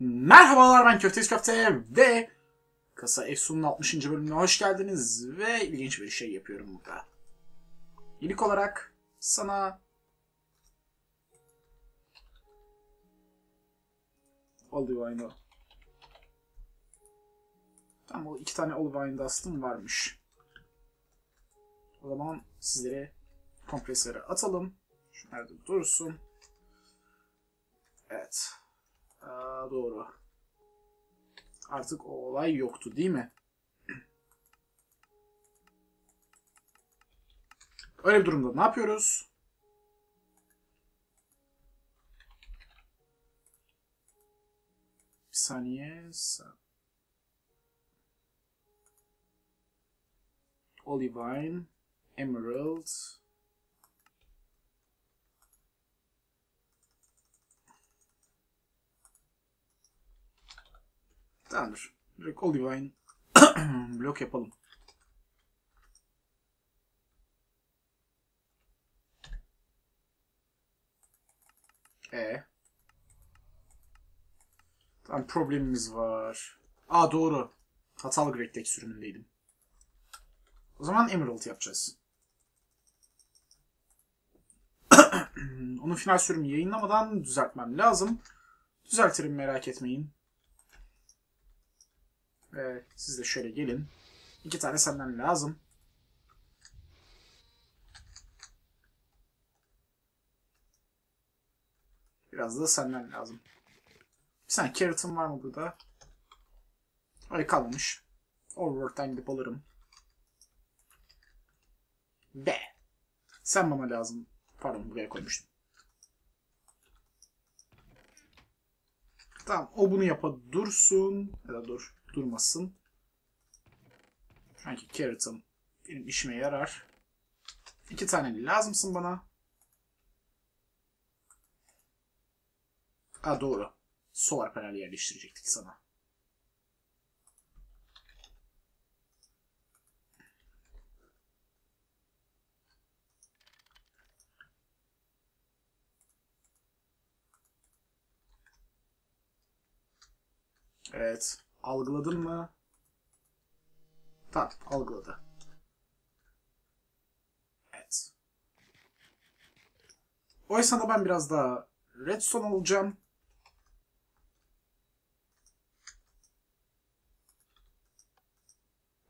Merhabalar ben Köfteyiz Köfte ve Kasa Efsun'un 60. bölümüne hoş geldiniz ve ilginç bir şey yapıyorum burada. İlk olarak sana Olive Wine'ı Tamam o iki tane Olive Wine Dust'ım varmış. O zaman sizlere kompresörü atalım. Şunlar da dursun. Evet. Aa, doğru. Artık o olay yoktu değil mi? Öyle bir durumda ne yapıyoruz? Bir saniye. Sa- Olivine, Emerald. Tamamdır. Direkt Olivine blok yapalım. E. Tamam problemimiz var. Aa doğru. Hatalı Great Deck sürümündeydim. O zaman Emerald yapacağız. Onun final sürümü yayınlamadan düzeltmem lazım. Düzeltirim merak etmeyin. Ve siz de şöyle gelin. İki tane senden lazım. Biraz da senden lazım. Bir saniye carrot'ım var mı burada? Ay kalmamış. Overworld'den gidip alırım. Be. Sen bana lazım. Pardon buraya koymuştum. Tamam o bunu yapa dursun. Ya da dur. Durmasın. Sanki carrot'ım benim işime yarar. İki tane lazımsın bana. Ha doğru. Solar panel yerleştirecektik sana. Evet. Algıladın mı? Tamam. Algıladı. Evet. Oysa da ben biraz daha redstone alacağım.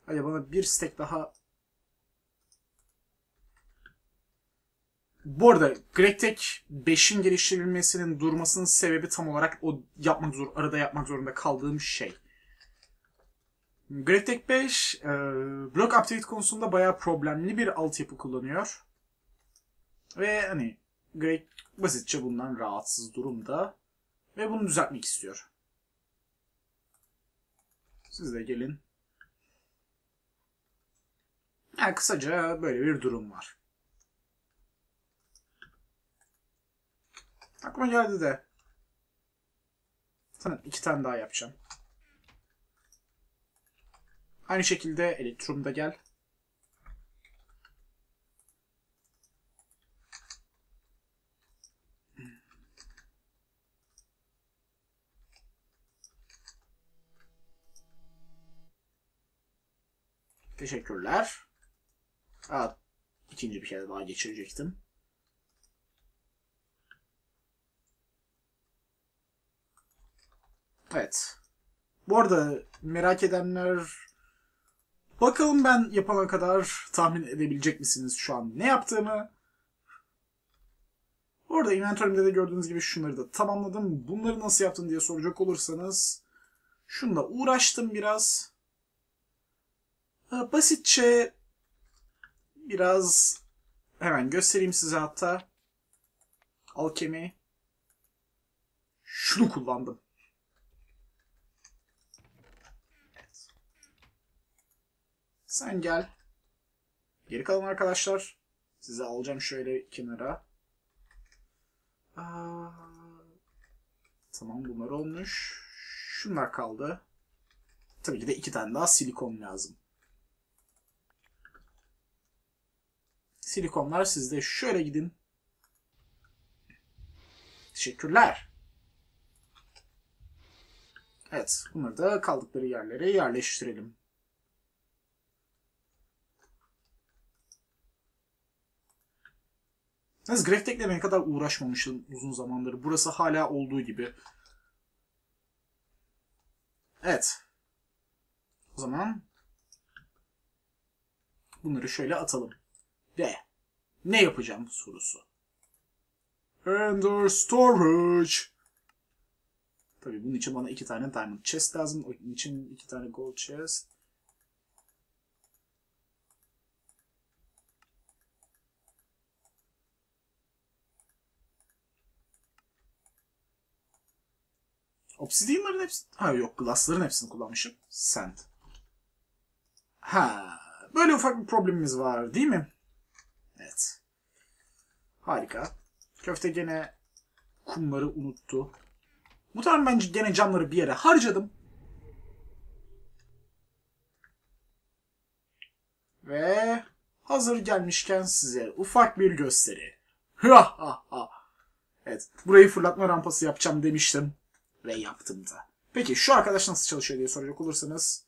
Hadi bana bir stack daha Bu arada GregTech 5'in geliştirilmesinin durmasının sebebi tam olarak o yapmak zor, arada yapmak zorunda kaldığım şey. GregTech 5 e, block update konusunda bayağı problemli bir altyapı kullanıyor. Ve hani Greg basitçe bundan rahatsız durumda. Ve bunu düzeltmek istiyor. Siz de gelin. Yani kısaca böyle bir durum var. Aklıma geldi de. Sana iki tane daha yapacağım. Aynı şekilde Elektrum da gel. Teşekkürler. Aa, ikinci bir kere daha geçirecektim. Evet. Bu arada merak edenler bakalım ben yapana kadar tahmin edebilecek misiniz şu an ne yaptığımı? Orada inventörümde de gördüğünüz gibi şunları da tamamladım. Bunları nasıl yaptın diye soracak olursanız şunla uğraştım biraz. Basitçe biraz hemen göstereyim size hatta. Alkemi. Şunu kullandım. Sen gel. Geri kalan arkadaşlar. Sizi alacağım şöyle kenara. Aa, tamam bunlar olmuş. Şunlar kaldı. Tabii ki de iki tane daha silikon lazım. Silikonlar sizde şöyle gidin. Teşekkürler. Evet. Bunları da kaldıkları yerlere yerleştirelim. Yalnız Graftek'le ne kadar uğraşmamışım uzun zamandır. Burası hala olduğu gibi. Evet. O zaman bunları şöyle atalım. Ve ne yapacağım sorusu. Ender Storage. Tabii bunun için bana iki tane Diamond Chest lazım. Onun için iki tane Gold Chest. Obsidian'ların hepsi... Ha yok, glass'ların hepsini kullanmışım. Sand. Ha, böyle ufak bir problemimiz var değil mi? Evet. Harika. Köfte gene kumları unuttu. Muhtemelen bence gene camları bir yere harcadım. Ve hazır gelmişken size ufak bir gösteri. Ha ha ha. Evet, burayı fırlatma rampası yapacağım demiştim. Ve yaptım da. Peki şu arkadaş nasıl çalışıyor diye soracak olursanız.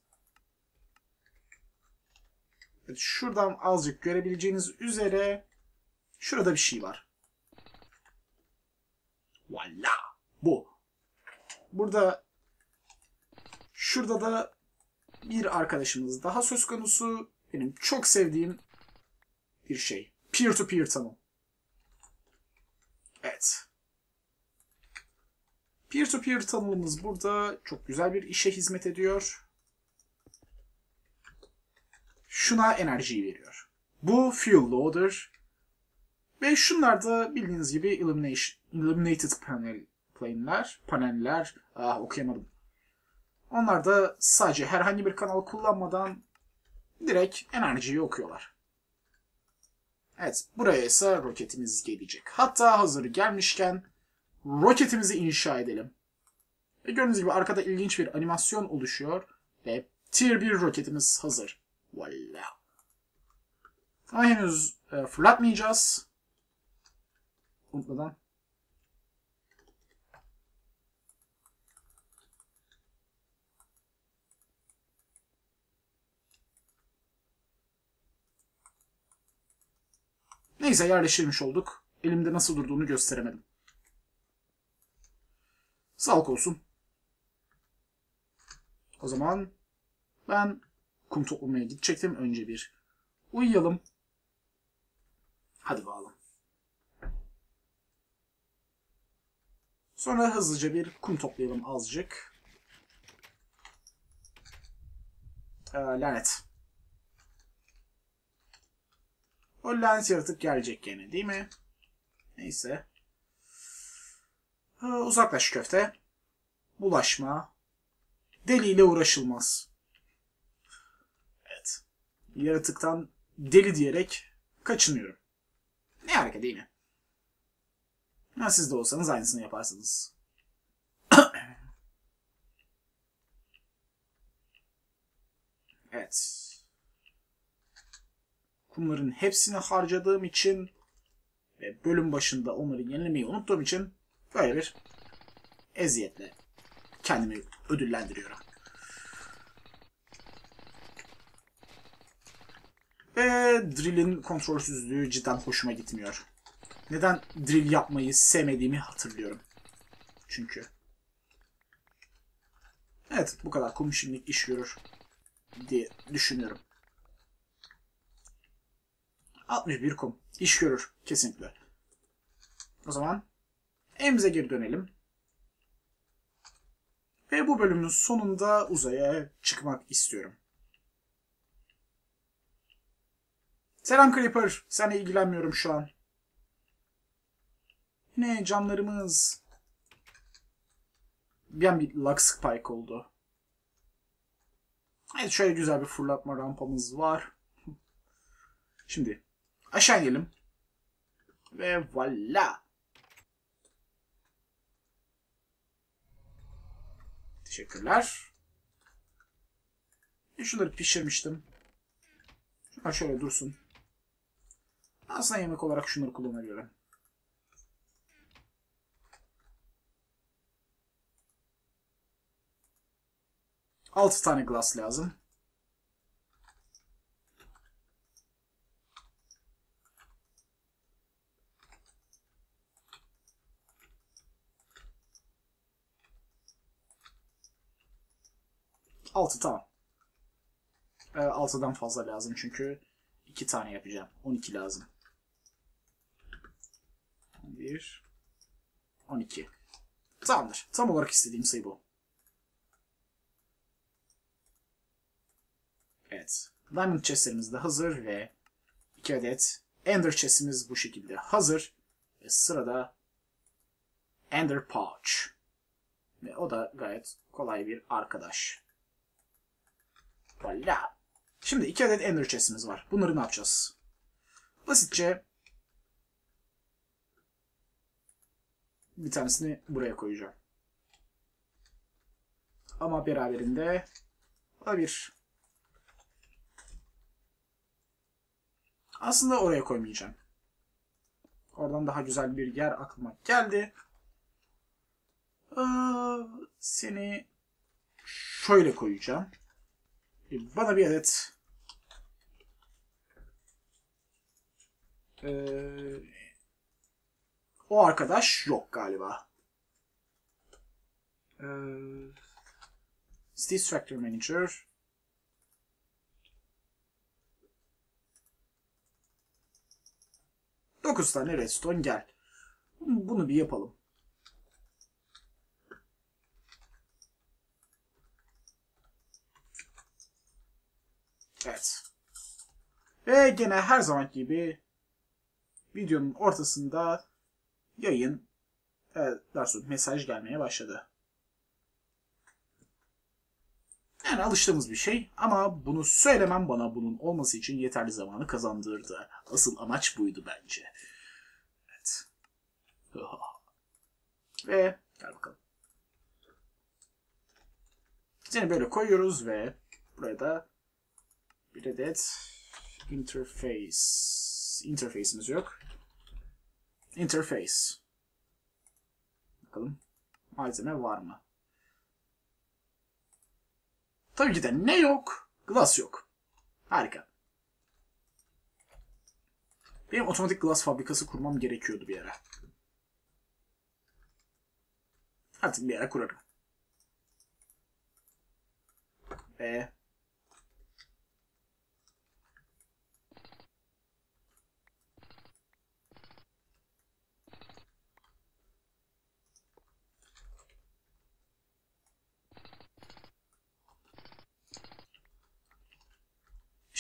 Evet, şuradan azıcık görebileceğiniz üzere şurada bir şey var. Valla. Bu. Burada şurada da bir arkadaşımız daha söz konusu. Benim çok sevdiğim bir şey. Peer to peer tunnel. Evet. Peer-to-peer tanımımız burada çok güzel bir işe hizmet ediyor. Şuna enerjiyi veriyor. Bu fuel loader. Ve şunlar da bildiğiniz gibi illuminated panel plane'ler, paneller. Ah okuyamadım. Onlar da sadece herhangi bir kanal kullanmadan direkt enerjiyi okuyorlar. Evet, buraya ise roketimiz gelecek. Hatta hazır gelmişken roketimizi inşa edelim. Ve gördüğünüz gibi arkada ilginç bir animasyon oluşuyor ve tier 1 roketimiz hazır. Voila. Ama henüz e, fırlatmayacağız. Unutmadan. Neyse yerleştirmiş olduk. Elimde nasıl durduğunu gösteremedim. Sağlık olsun. O zaman ben kum toplamaya gidecektim. Önce bir uyuyalım. Hadi bakalım. Sonra hızlıca bir kum toplayalım azıcık. Ee, lanet. O lanet yaratık gelecek gene değil mi? Neyse. Uzaklaş köfte. Bulaşma. Deliyle uğraşılmaz. Evet. Yaratıktan deli diyerek kaçınıyorum. Ne harika değil mi? Ha, siz de olsanız aynısını yaparsınız. evet. Kumların hepsini harcadığım için ve bölüm başında onları yenilemeyi unuttuğum için Böyle bir eziyetle kendimi ödüllendiriyorum. Ve drill'in kontrolsüzlüğü cidden hoşuma gitmiyor. Neden drill yapmayı sevmediğimi hatırlıyorum. Çünkü. Evet bu kadar kum şimdilik iş görür diye düşünüyorum. 61 kum. iş görür kesinlikle. O zaman Emze geri dönelim. Ve bu bölümün sonunda uzaya çıkmak istiyorum. Selam Creeper. Sana ilgilenmiyorum şu an. Yine camlarımız. Bir an bir Lux Spike oldu. Evet şöyle güzel bir fırlatma rampamız var. Şimdi aşağı inelim. Ve voila. Teşekkürler. E şunları pişirmiştim. Şunlar şöyle dursun. Aslında yemek olarak şunları kullanabilirim. 6 tane glass lazım. Altı tamam. Ee, altıdan fazla lazım çünkü iki tane yapacağım. 12 lazım. 1 12. Tamamdır. Tam olarak istediğim sayı bu. Evet. Diamond chestlerimiz de hazır ve 2 adet Ender chestimiz bu şekilde hazır. Ve sırada Ender Pouch. Ve o da gayet kolay bir arkadaş. Voila. Şimdi iki adet Ender chestimiz var. Bunları ne yapacağız? Basitçe bir tanesini buraya koyacağım. Ama beraberinde bir aslında oraya koymayacağım. Oradan daha güzel bir yer aklıma geldi. Aa, seni şöyle koyacağım. Bana bir adet ee, o arkadaş yok galiba. Ee, Steve Factory Manager. Dokuz tane redstone gel. Bunu bir yapalım. Evet. Ve gene her zaman gibi videonun ortasında yayın evet, daha mesaj gelmeye başladı. Yani alıştığımız bir şey ama bunu söylemem bana bunun olması için yeterli zamanı kazandırdı. Asıl amaç buydu bence. Evet. Ve gel bakalım. Seni böyle koyuyoruz ve buraya da bir adet interface interface'imiz yok. Interface. Bakalım. Malzeme var mı? Tabii ki de ne yok? Glass yok. Harika. Benim otomatik glass fabrikası kurmam gerekiyordu bir ara. Artık bir ara kurarım. Ve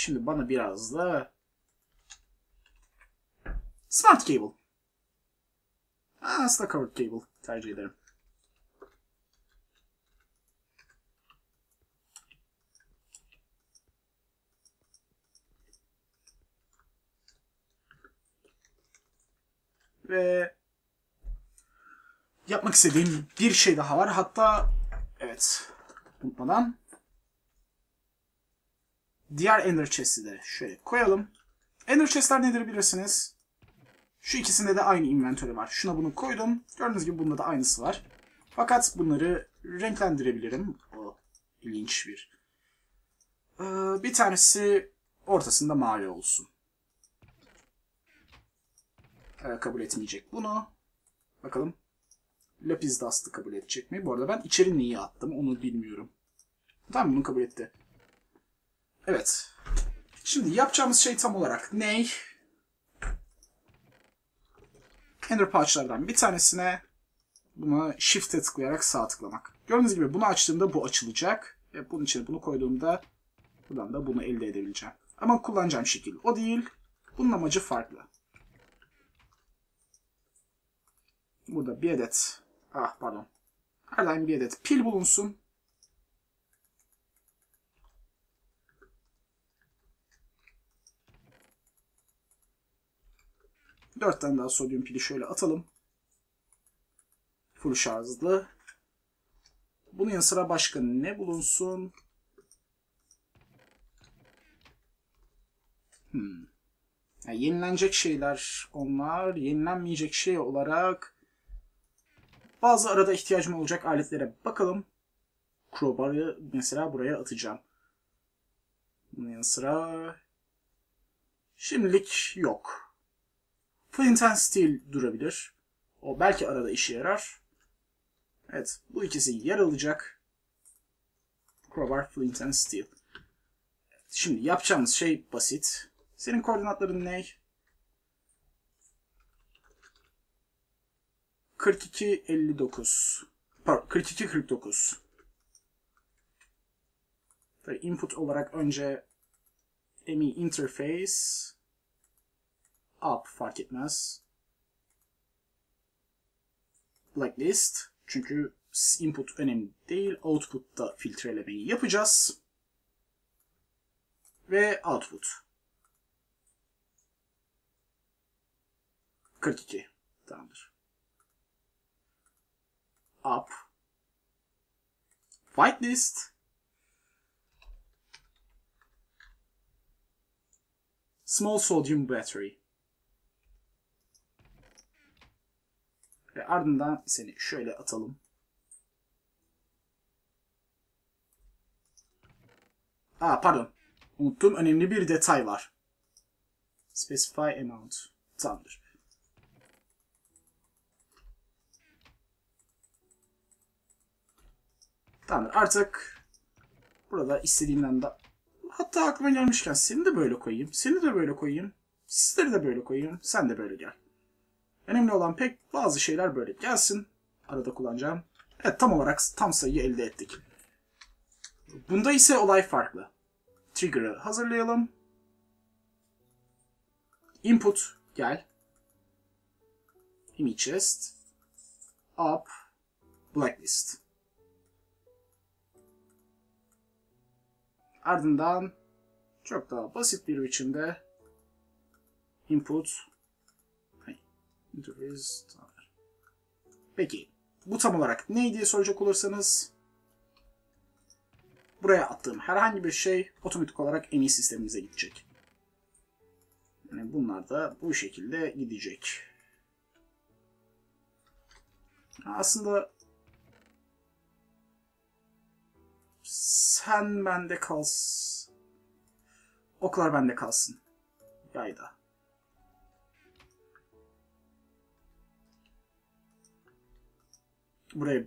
Şimdi bana biraz da Smart Cable. Aslında Covered Cable tercih ederim. Ve yapmak istediğim bir şey daha var. Hatta evet unutmadan diğer Ender Chest'i de şöyle koyalım. Ender Chest'ler nedir bilirsiniz. Şu ikisinde de aynı inventörü var. Şuna bunu koydum. Gördüğünüz gibi bunda da aynısı var. Fakat bunları renklendirebilirim. O ilginç bir. Ee, bir tanesi ortasında mavi olsun. Ee, kabul etmeyecek bunu. Bakalım. Lapis Dust'ı kabul edecek mi? Bu arada ben içeri neyi attım onu bilmiyorum. Tamam bunu kabul etti. Evet. Şimdi yapacağımız şey tam olarak ne? Ender Pouch'lardan bir tanesine buna Shift'e tıklayarak sağ tıklamak. Gördüğünüz gibi bunu açtığımda bu açılacak. Ve bunun içine bunu koyduğumda buradan da bunu elde edebileceğim. Ama kullanacağım şekil o değil. Bunun amacı farklı. Burada bir adet ah pardon. Her daim bir adet pil bulunsun. Dört tane daha sodyum pili şöyle atalım. Full şarjlı. Bunun yanı sıra başka ne bulunsun? Hmm. Yani yenilenecek şeyler onlar. Yenilenmeyecek şey olarak bazı arada ihtiyacım olacak aletlere bakalım. crowbar'ı mesela buraya atacağım. Bunun yanı sıra şimdilik yok. Flint and Steel durabilir. O belki arada işe yarar. Evet bu ikisi yer alacak. Crowbar, Flint and Steel. Şimdi yapacağımız şey basit. Senin koordinatların ne? 42 59. Pardon 42 49. Tabii input olarak önce ME interface up fark etmez. Blacklist. Çünkü input önemli değil. Output'ta filtrelemeyi yapacağız. Ve output. 42. Tamamdır. Up. Whitelist. Small sodium battery. Ve ardından seni şöyle atalım. Aa pardon. Unuttum. Önemli bir detay var. Specify amount. Tamamdır. Tamamdır. Artık burada istediğimden de hatta aklıma gelmişken seni de böyle koyayım. Seni de böyle koyayım. Sizleri de böyle koyayım. Sen de böyle gel. Önemli olan pek bazı şeyler böyle gelsin. Arada kullanacağım. Evet tam olarak tam sayıyı elde ettik. Bunda ise olay farklı. Trigger'ı hazırlayalım. Input gel. Image chest. Up. Blacklist. Ardından çok daha basit bir biçimde input interface Peki bu tam olarak neydi diye soracak olursanız buraya attığım herhangi bir şey otomatik olarak ME sistemimize gidecek. Yani bunlar da bu şekilde gidecek. Aslında sen bende kalsın. Oklar bende kalsın. Yayda. Buraya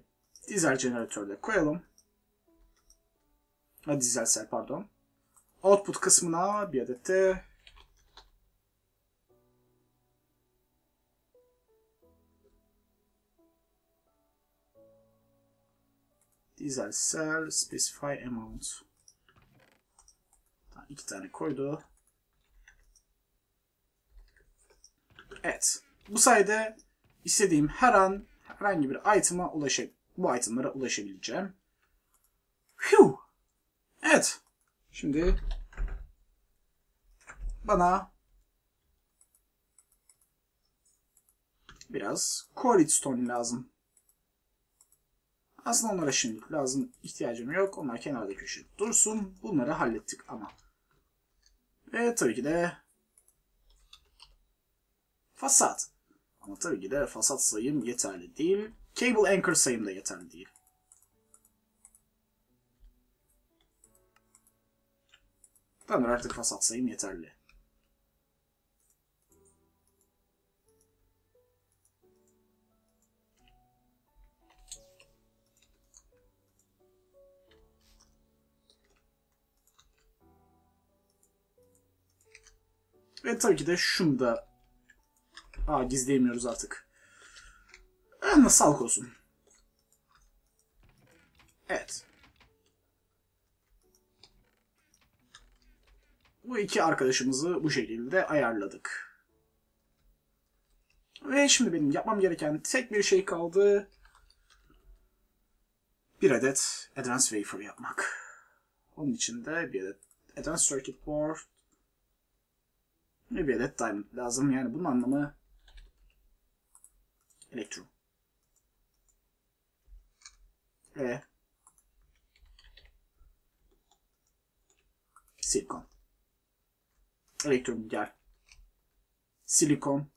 dizel jeneratörde koyalım. Ha, dizel sel pardon. Output kısmına bir adet de dizel cell specify amount. İki tane koydu. Evet. Bu sayede istediğim her an herhangi bir item'a ulaşıp bu itemlara ulaşabileceğim. Phew. Evet. Şimdi bana biraz Quarry Stone lazım. Aslında onlara şimdilik lazım ihtiyacım yok. Onlar kenarda köşede dursun. Bunları hallettik ama. Ve tabii ki de fasat. Ama tabii ki de fasat sayım yeterli değil. Cable anchor sayım da yeterli değil. Tamam artık fasat sayım yeterli. Ve tabii ki de şunu da Aa, gizleyemiyoruz artık. Ama sağlık olsun. Evet. Bu iki arkadaşımızı bu şekilde ayarladık. Ve şimdi benim yapmam gereken tek bir şey kaldı. Bir adet Advanced Wafer yapmak. Onun için de bir adet Advanced Circuit Board ve bir adet Diamond lazım. Yani bunun anlamı Elektron. Ve silikon. Elektron gel. Silikon.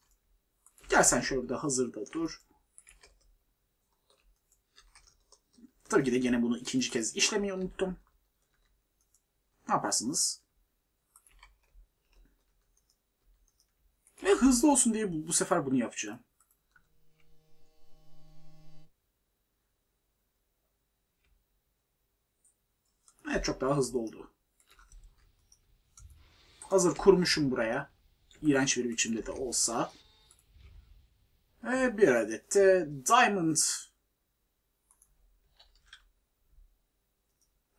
Gel sen şöyle hazırda dur. Tabii ki de gene bunu ikinci kez işlemeyi unuttum. Ne yaparsınız? Ve hızlı olsun diye bu, bu sefer bunu yapacağım. Evet çok daha hızlı oldu. Hazır kurmuşum buraya. İğrenç bir biçimde de olsa. Ve bir adet de Diamond.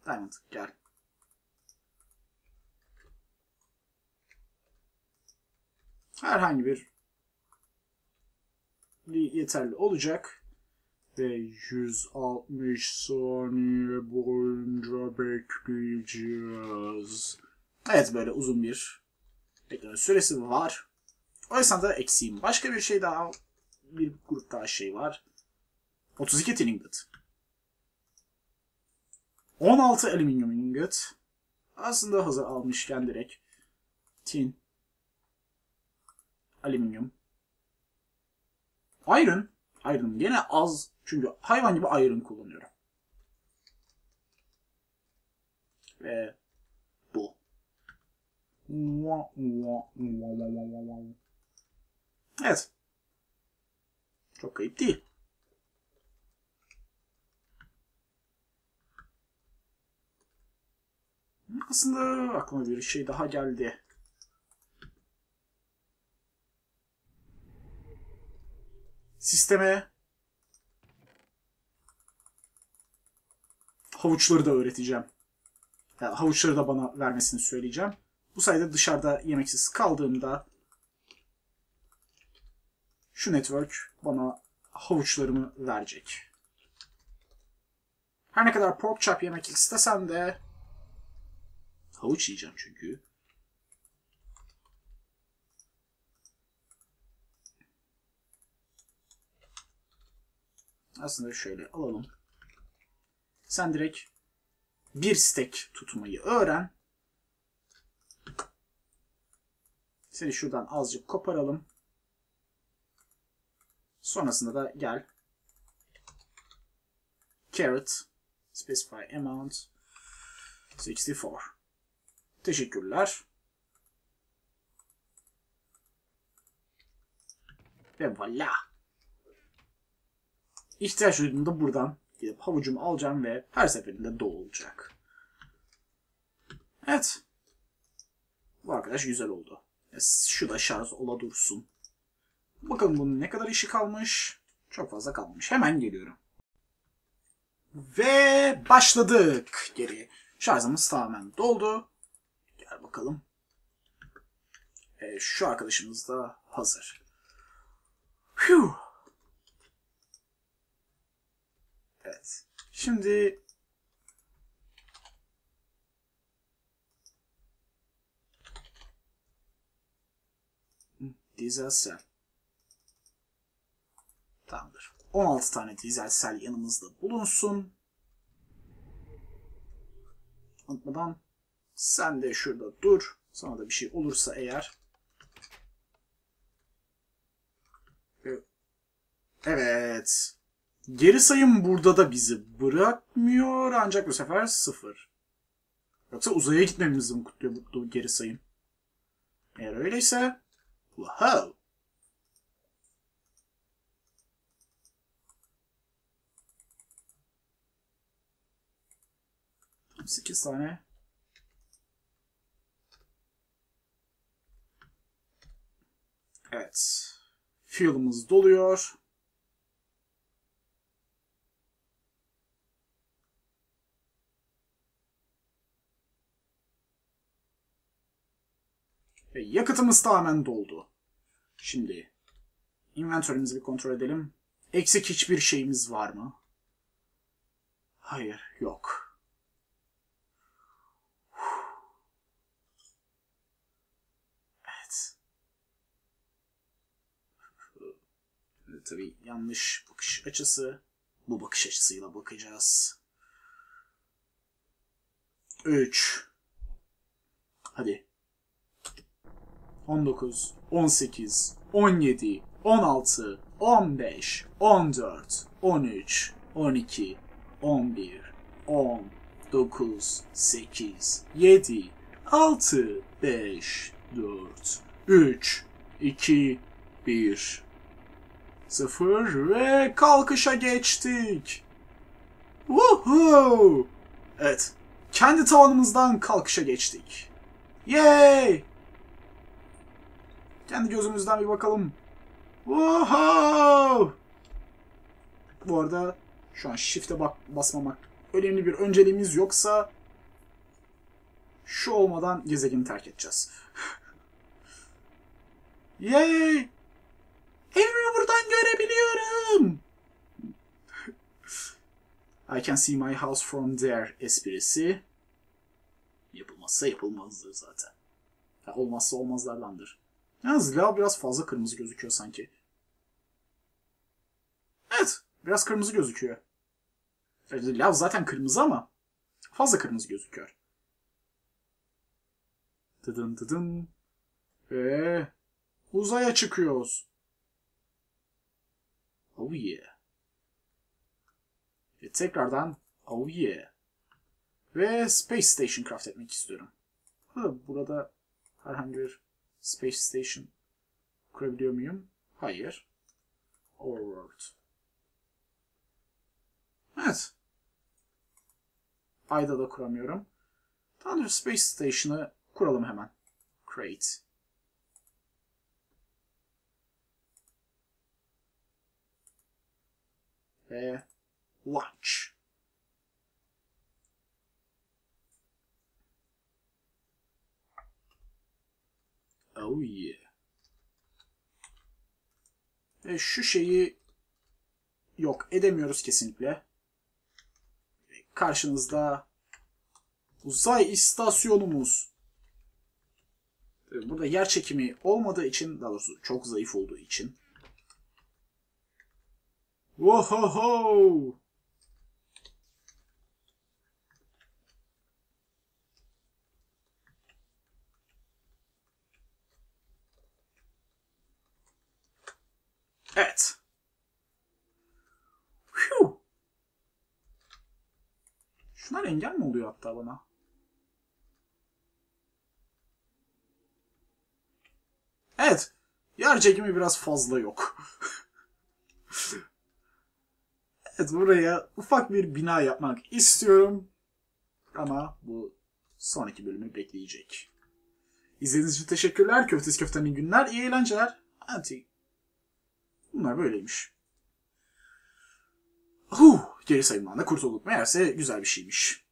Diamond gel. Herhangi bir yeterli olacak. Ve 160 saniye boyunca bekleyeceğiz. Evet böyle uzun bir bekleme süresi var. O esnada eksiğim. Başka bir şey daha bir grup daha şey var. 32 tin ingot. 16 alüminyum ingot. Aslında hazır almışken direkt tin, alüminyum, iron, iron gene az çünkü hayvan gibi iron kullanıyorum. Ve bu. Evet. Çok kayıp değil. Aslında aklıma bir şey daha geldi. Sisteme havuçları da öğreteceğim. Yani havuçları da bana vermesini söyleyeceğim. Bu sayede dışarıda yemeksiz kaldığımda şu network bana havuçlarımı verecek. Her ne kadar pork chop yemek istesem de havuç yiyeceğim çünkü. Aslında şöyle alalım. Sen direkt bir stek tutmayı öğren. Seni şuradan azıcık koparalım. Sonrasında da gel. Carrot. Specify amount. 64. Teşekkürler. Ve voilà. İhtiyaç duyduğumda buradan gidip havucumu alacağım ve her seferinde dolu olacak. Evet. Bu arkadaş güzel oldu. Şu da şarj ola dursun. Bakalım bunun ne kadar işi kalmış. Çok fazla kalmamış. Hemen geliyorum. Ve başladık geri. Şarjımız tamamen doldu. Gel bakalım. E, şu arkadaşımız da hazır. Phew. Evet. Şimdi dizel sel. Tamamdır. 16 tane dizel sel yanımızda bulunsun. Unutmadan sen de şurada dur. Sana da bir şey olursa eğer. Evet. Geri sayım burada da bizi bırakmıyor ancak bu sefer sıfır. Yoksa uzaya gitmemizi mi kutluyor bu geri sayım? Eğer öyleyse wow. 8 tane. Evet. Fuel'ımız doluyor. Ve yakıtımız tamamen doldu. Şimdi inventörümüzü bir kontrol edelim. Eksik hiçbir şeyimiz var mı? Hayır, yok. tabii yanlış bakış açısı. Bu bakış açısıyla bakacağız. 3 Hadi. 19, 18, 17, 16, 15, 14, 13, 12, 11, 10, 9, 8, 7, 6, 5, 4, 3, 2, 1, 0 ve kalkışa geçtik. Woohoo! Evet. Kendi tavanımızdan kalkışa geçtik. Yay! Kendi gözümüzden bir bakalım. Woohoo! Bu arada şu an shift'e bak basmamak önemli bir önceliğimiz yoksa şu olmadan gezegeni terk edeceğiz. Yay! Evimi buradan görebiliyorum. I can see my house from there esprisi. Yapılmazsa yapılmazdır zaten. Ha, olmazsa olmazlardandır. Yalnız lav biraz fazla kırmızı gözüküyor sanki. Evet. Biraz kırmızı gözüküyor. Yani Lav zaten kırmızı ama fazla kırmızı gözüküyor. Dıdın dıdın. Ve uzaya çıkıyoruz. Oh yeah. Ve tekrardan oh yeah. Ve Space Station craft etmek istiyorum. Burada herhangi bir Space Station kurabiliyor muyum? Hayır. Overworld. Evet. Ayda da kuramıyorum. Thunder Space Station'ı kuralım hemen. Create. Ve launch. Oh yeah. Ve şu şeyi yok edemiyoruz kesinlikle. Karşınızda uzay istasyonumuz. Burada yer çekimi olmadığı için, daha doğrusu çok zayıf olduğu için. Wohoho! Evet. Phew. Şunlar engel mi oluyor hatta bana? Evet. Yer çekimi biraz fazla yok. evet buraya ufak bir bina yapmak istiyorum. Ama bu sonraki bölümü bekleyecek. İzlediğiniz için teşekkürler. Köftesi köftenin günler. iyi eğlenceler. Hadi. Bunlar böyleymiş. Huh, geri sayımdan da kurtulduk. Meğerse güzel bir şeymiş.